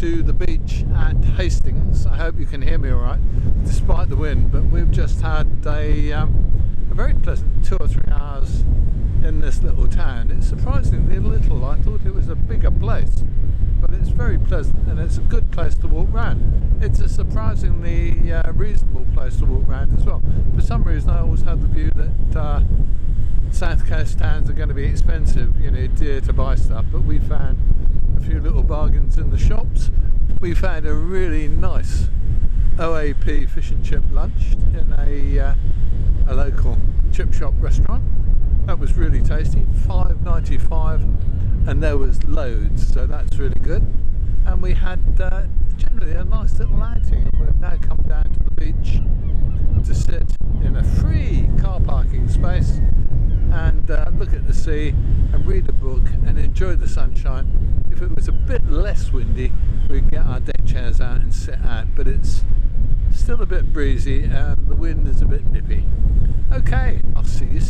to the beach at Hastings. I hope you can hear me all right, despite the wind. But we've just had a, um, a very pleasant two or three hours in this little town. It's surprisingly little. I thought it was a bigger place, but it's very pleasant and it's a good place to walk around. It's a surprisingly uh, reasonable place to walk around as well. For some reason, I always had the view that. Uh, South Coast towns are going to be expensive, you know, dear to buy stuff, but we found a few little bargains in the shops. We found a really nice OAP fish and chip lunch in a, uh, a local chip shop restaurant. That was really tasty, five ninety five, and there was loads, so that's really good. And we had uh, generally a nice little outing, we've now come down to the beach to sit in a free car parking space and uh, look at the sea and read a book and enjoy the sunshine. If it was a bit less windy, we'd get our deck chairs out and sit out, but it's still a bit breezy and the wind is a bit nippy. Okay, I'll see you